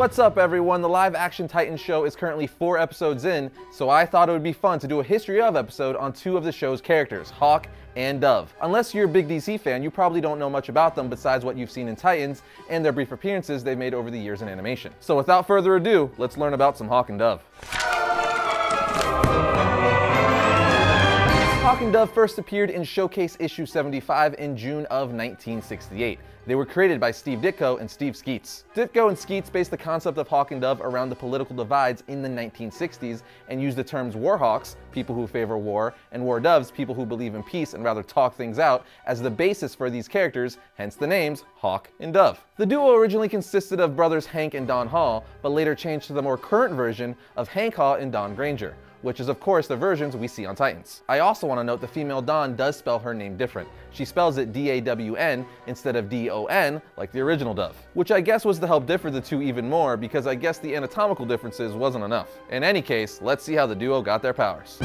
What's up everyone? The live action Titan show is currently four episodes in, so I thought it would be fun to do a history of episode on two of the show's characters, Hawk and Dove. Unless you're a big DC fan, you probably don't know much about them besides what you've seen in Titans and their brief appearances they've made over the years in animation. So without further ado, let's learn about some Hawk and Dove. Hawk and Dove first appeared in Showcase issue 75 in June of 1968. They were created by Steve Ditko and Steve Skeates. Ditko and Skeates based the concept of Hawk and Dove around the political divides in the 1960s and used the terms warhawks, people who favor war, and war doves, people who believe in peace and rather talk things out, as the basis for these characters, hence the names Hawk and Dove. The duo originally consisted of brothers Hank and Don Hall, but later changed to the more current version of Hank Hall and Dawn Granger which is of course the versions we see on Titans. I also want to note the female Dawn does spell her name different. She spells it D-A-W-N instead of D-O-N like the original Dove, which I guess was to help differ the two even more because I guess the anatomical differences wasn't enough. In any case, let's see how the duo got their powers.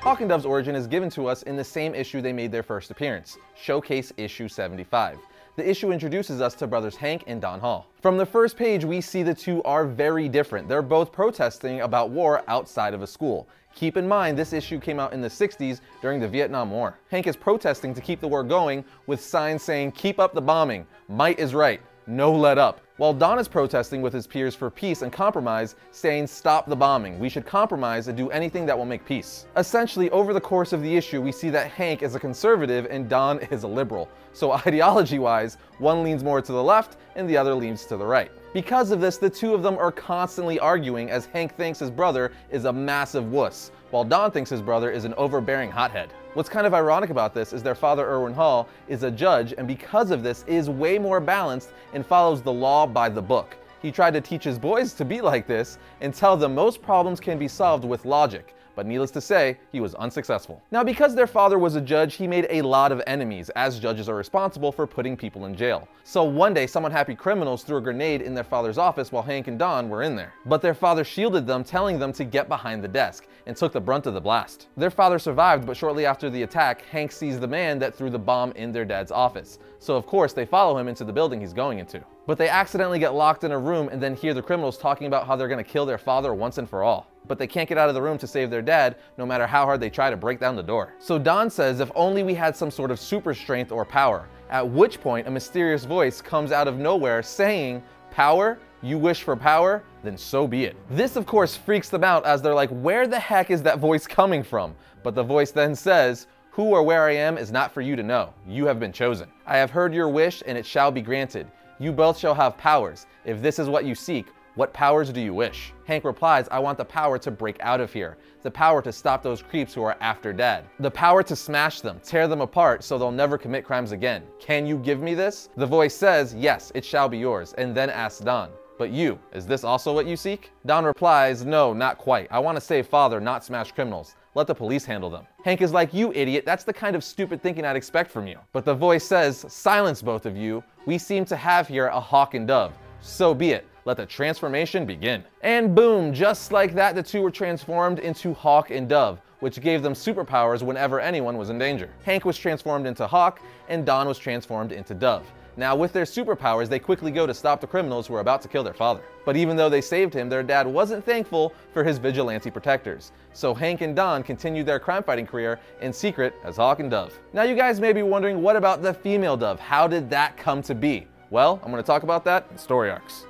Hawk and Dove's origin is given to us in the same issue they made their first appearance, Showcase issue 75 the issue introduces us to brothers Hank and Don Hall. From the first page, we see the two are very different. They're both protesting about war outside of a school. Keep in mind, this issue came out in the 60s during the Vietnam War. Hank is protesting to keep the war going with signs saying, keep up the bombing, might is right, no let up. While Don is protesting with his peers for peace and compromise, saying stop the bombing, we should compromise and do anything that will make peace. Essentially, over the course of the issue, we see that Hank is a conservative and Don is a liberal. So ideology-wise, one leans more to the left and the other leans to the right. Because of this, the two of them are constantly arguing as Hank thinks his brother is a massive wuss, while Don thinks his brother is an overbearing hothead. What's kind of ironic about this is their father, Irwin Hall, is a judge, and because of this, is way more balanced and follows the law by the book. He tried to teach his boys to be like this and tell them most problems can be solved with logic but needless to say, he was unsuccessful. Now, because their father was a judge, he made a lot of enemies, as judges are responsible for putting people in jail. So one day, some unhappy criminals threw a grenade in their father's office while Hank and Don were in there. But their father shielded them, telling them to get behind the desk, and took the brunt of the blast. Their father survived, but shortly after the attack, Hank sees the man that threw the bomb in their dad's office. So of course, they follow him into the building he's going into. But they accidentally get locked in a room and then hear the criminals talking about how they're gonna kill their father once and for all but they can't get out of the room to save their dad no matter how hard they try to break down the door. So Don says if only we had some sort of super strength or power, at which point a mysterious voice comes out of nowhere saying, power? You wish for power? Then so be it. This of course freaks them out as they're like, where the heck is that voice coming from? But the voice then says, who or where I am is not for you to know. You have been chosen. I have heard your wish and it shall be granted. You both shall have powers. If this is what you seek, what powers do you wish? Hank replies, I want the power to break out of here. The power to stop those creeps who are after dad. The power to smash them, tear them apart so they'll never commit crimes again. Can you give me this? The voice says, yes, it shall be yours, and then asks Don, but you, is this also what you seek? Don replies, no, not quite. I want to save father, not smash criminals. Let the police handle them. Hank is like, you idiot, that's the kind of stupid thinking I'd expect from you. But the voice says, silence both of you. We seem to have here a hawk and dove. So be it. Let the transformation begin. And boom, just like that, the two were transformed into Hawk and Dove, which gave them superpowers whenever anyone was in danger. Hank was transformed into Hawk, and Don was transformed into Dove. Now, with their superpowers, they quickly go to stop the criminals who are about to kill their father. But even though they saved him, their dad wasn't thankful for his vigilante protectors. So Hank and Don continued their crime fighting career in secret as Hawk and Dove. Now, you guys may be wondering, what about the female Dove? How did that come to be? Well, I'm going to talk about that in story arcs.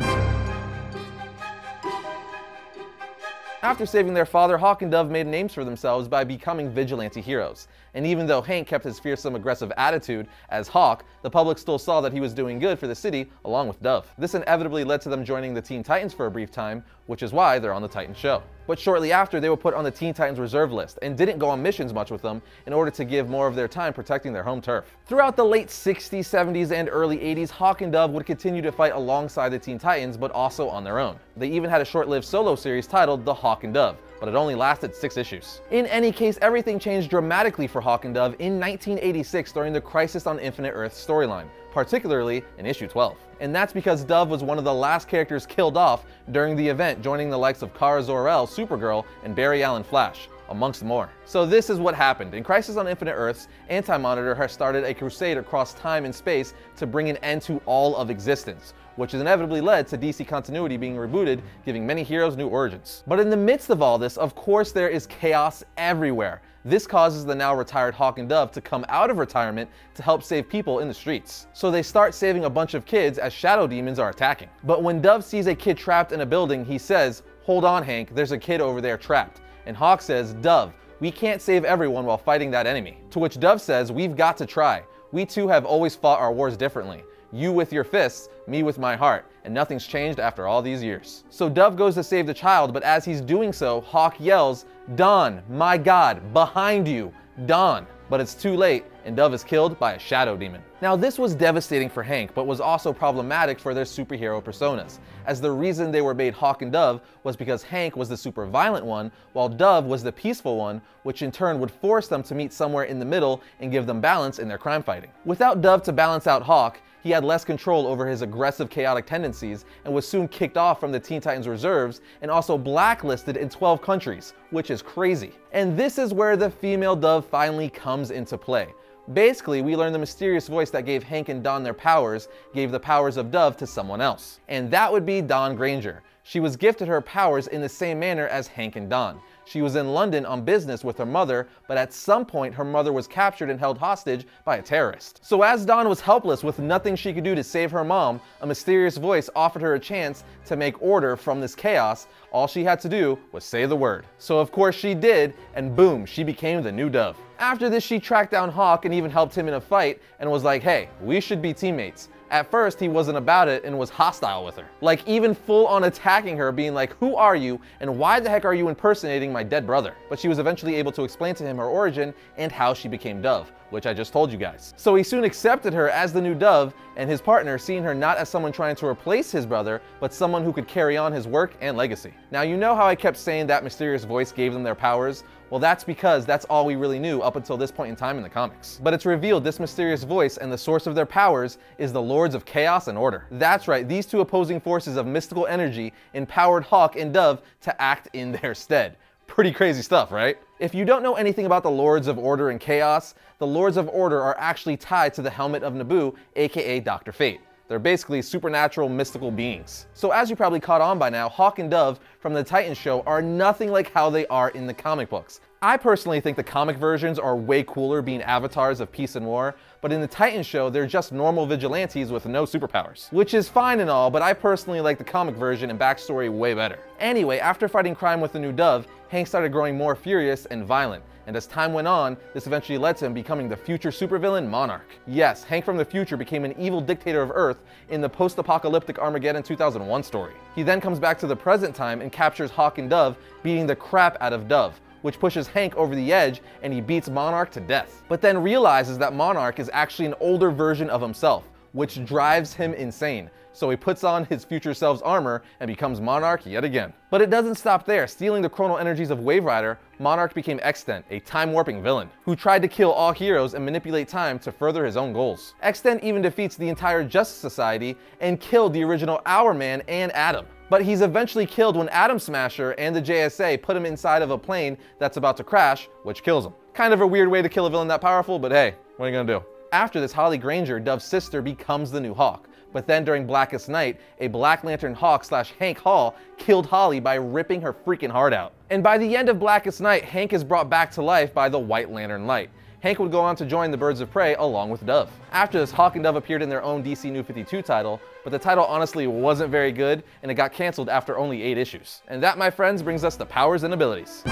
After saving their father, Hawk and Dove made names for themselves by becoming vigilante heroes. And even though Hank kept his fearsome aggressive attitude as Hawk, the public still saw that he was doing good for the city along with Dove. This inevitably led to them joining the Teen Titans for a brief time, which is why they're on the Titans show. But shortly after, they were put on the Teen Titans reserve list and didn't go on missions much with them in order to give more of their time protecting their home turf. Throughout the late 60s, 70s, and early 80s, Hawk and Dove would continue to fight alongside the Teen Titans, but also on their own. They even had a short-lived solo series titled The Hawk and Dove, but it only lasted six issues. In any case, everything changed dramatically for Hawk and Dove in 1986 during the Crisis on Infinite Earth storyline, particularly in issue 12. And that's because Dove was one of the last characters killed off during the event, joining the likes of Kara Zor-El, Supergirl, and Barry Allen Flash. Amongst more. So this is what happened. In Crisis on Infinite Earths, Anti-Monitor has started a crusade across time and space to bring an end to all of existence, which has inevitably led to DC continuity being rebooted, giving many heroes new origins. But in the midst of all this, of course there is chaos everywhere. This causes the now retired Hawk and Dove to come out of retirement to help save people in the streets. So they start saving a bunch of kids as shadow demons are attacking. But when Dove sees a kid trapped in a building, he says, hold on Hank, there's a kid over there trapped. And Hawk says, Dove, we can't save everyone while fighting that enemy. To which Dove says, we've got to try. We too have always fought our wars differently. You with your fists, me with my heart, and nothing's changed after all these years. So Dove goes to save the child, but as he's doing so, Hawk yells, Don, my god, behind you, Don. But it's too late, and Dove is killed by a shadow demon. Now this was devastating for Hank, but was also problematic for their superhero personas, as the reason they were made Hawk and Dove was because Hank was the super violent one, while Dove was the peaceful one, which in turn would force them to meet somewhere in the middle and give them balance in their crime fighting. Without Dove to balance out Hawk, he had less control over his aggressive, chaotic tendencies and was soon kicked off from the Teen Titans reserves and also blacklisted in 12 countries, which is crazy. And this is where the female Dove finally comes into play. Basically, we learn the mysterious voice that gave Hank and Don their powers gave the powers of Dove to someone else. And that would be Dawn Granger. She was gifted her powers in the same manner as Hank and Don. She was in London on business with her mother, but at some point her mother was captured and held hostage by a terrorist. So as Dawn was helpless with nothing she could do to save her mom, a mysterious voice offered her a chance to make order from this chaos. All she had to do was say the word. So of course she did, and boom, she became the new Dove. After this, she tracked down Hawk and even helped him in a fight and was like, hey, we should be teammates. At first, he wasn't about it and was hostile with her. Like, even full on attacking her, being like, Who are you, and why the heck are you impersonating my dead brother? But she was eventually able to explain to him her origin and how she became Dove, which I just told you guys. So he soon accepted her as the new Dove, and his partner seeing her not as someone trying to replace his brother, but someone who could carry on his work and legacy. Now, you know how I kept saying that mysterious voice gave them their powers? Well, that's because that's all we really knew up until this point in time in the comics. But it's revealed this mysterious voice and the source of their powers is the Lords of Chaos and Order. That's right, these two opposing forces of mystical energy empowered Hawk and Dove to act in their stead. Pretty crazy stuff, right? If you don't know anything about the Lords of Order and Chaos, the Lords of Order are actually tied to the helmet of Nabu, aka Dr. Fate. They're basically supernatural, mystical beings. So as you probably caught on by now, Hawk and Dove from the Titans show are nothing like how they are in the comic books. I personally think the comic versions are way cooler being avatars of peace and war, but in the Titans show, they're just normal vigilantes with no superpowers. Which is fine and all, but I personally like the comic version and backstory way better. Anyway, after fighting crime with the new Dove, Hank started growing more furious and violent and as time went on, this eventually led to him becoming the future supervillain Monarch. Yes, Hank from the future became an evil dictator of Earth in the post-apocalyptic Armageddon 2001 story. He then comes back to the present time and captures Hawk and Dove, beating the crap out of Dove, which pushes Hank over the edge and he beats Monarch to death. But then realizes that Monarch is actually an older version of himself, which drives him insane. So he puts on his future self's armor and becomes Monarch yet again. But it doesn't stop there. Stealing the chronal energies of Wave Rider, Monarch became Extant, a time-warping villain, who tried to kill all heroes and manipulate time to further his own goals. Extant even defeats the entire Justice Society and killed the original Hourman and Atom. But he's eventually killed when Atom Smasher and the JSA put him inside of a plane that's about to crash, which kills him. Kind of a weird way to kill a villain that powerful, but hey, what are you gonna do? After this, Holly Granger, Dove's sister, becomes the new Hawk. But then during Blackest Night, a Black Lantern Hawk slash Hank Hall killed Holly by ripping her freaking heart out. And by the end of Blackest Night, Hank is brought back to life by the White Lantern Light. Hank would go on to join the Birds of Prey along with Dove. After this, Hawk and Dove appeared in their own DC New 52 title, but the title honestly wasn't very good and it got canceled after only 8 issues. And that, my friends, brings us to powers and abilities.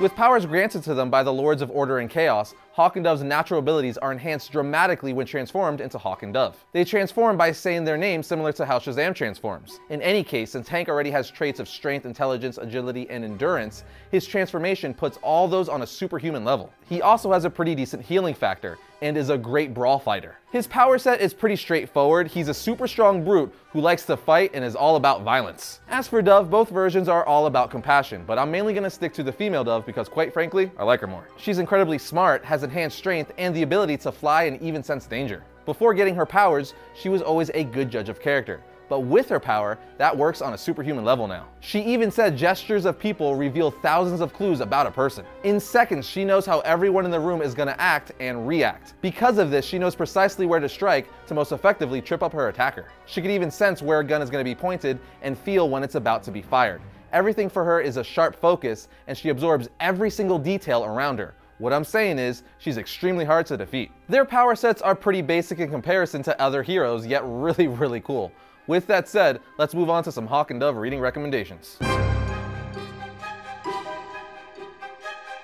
With powers granted to them by the Lords of Order and Chaos, Hawk and Dove's natural abilities are enhanced dramatically when transformed into Hawk and Dove. They transform by saying their name similar to how Shazam transforms. In any case, since Hank already has traits of strength, intelligence, agility, and endurance, his transformation puts all those on a superhuman level. He also has a pretty decent healing factor, and is a great brawl fighter. His power set is pretty straightforward. He's a super strong brute who likes to fight and is all about violence. As for Dove, both versions are all about compassion, but I'm mainly gonna stick to the female Dove because quite frankly, I like her more. She's incredibly smart, enhanced strength, and the ability to fly and even sense danger. Before getting her powers, she was always a good judge of character but with her power, that works on a superhuman level now. She even said gestures of people reveal thousands of clues about a person. In seconds, she knows how everyone in the room is gonna act and react. Because of this, she knows precisely where to strike to most effectively trip up her attacker. She can even sense where a gun is gonna be pointed and feel when it's about to be fired. Everything for her is a sharp focus, and she absorbs every single detail around her. What I'm saying is, she's extremely hard to defeat. Their power sets are pretty basic in comparison to other heroes, yet really, really cool. With that said, let's move on to some Hawk and Dove reading recommendations.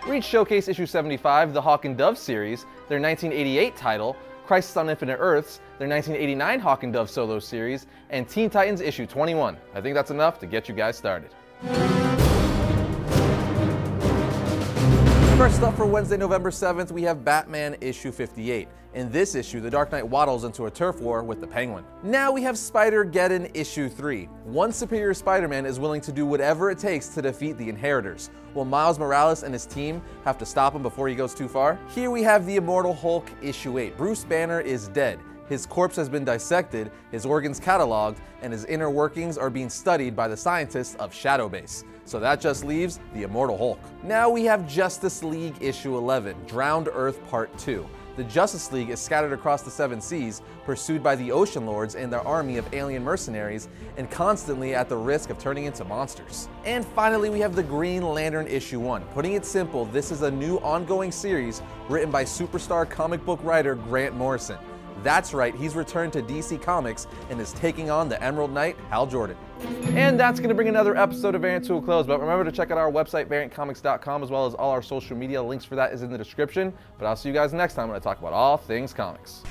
Read Showcase issue 75, the Hawk and Dove series, their 1988 title, Crisis on Infinite Earths, their 1989 Hawk and Dove solo series, and Teen Titans issue 21. I think that's enough to get you guys started. First up for Wednesday, November 7th, we have Batman issue 58. In this issue, the Dark Knight waddles into a turf war with the Penguin. Now we have Spider-Geddon issue 3. One superior Spider-Man is willing to do whatever it takes to defeat the Inheritors. Will Miles Morales and his team have to stop him before he goes too far? Here we have the Immortal Hulk issue 8. Bruce Banner is dead. His corpse has been dissected, his organs cataloged, and his inner workings are being studied by the scientists of Shadowbase. So that just leaves the Immortal Hulk. Now we have Justice League issue 11, Drowned Earth Part 2. The Justice League is scattered across the seven seas, pursued by the Ocean Lords and their army of alien mercenaries, and constantly at the risk of turning into monsters. And finally, we have the Green Lantern issue 1. Putting it simple, this is a new ongoing series written by superstar comic book writer Grant Morrison. That's right, he's returned to DC Comics and is taking on the Emerald Knight, Hal Jordan. And that's going to bring another episode of Variant to a close. But remember to check out our website, variantcomics.com, as well as all our social media. Links for that is in the description. But I'll see you guys next time when I talk about all things comics.